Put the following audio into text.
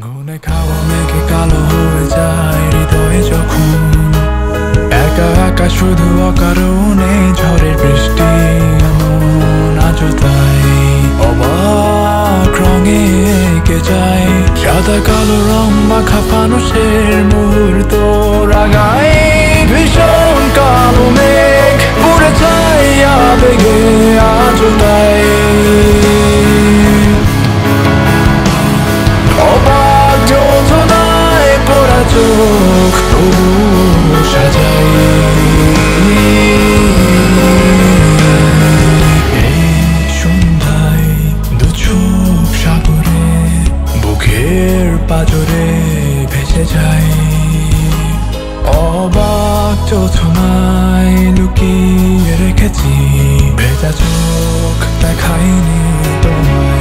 ঘুনে খাওয়া মেঘে কালো হয়ে যায় হৃদয়ে যখন। একা একা শুধু অকারণে ঝড়ের বৃষ্টি তাই। যায় সাদা কালো রং মাখা ফানুষের মুহূর্ত রাগায়। বুকের পাজরে ভেসে যাই অবাক চোথমায় লুকিয়ে রেখেছি ভেজা চোখ দেখায়নি তোমায়।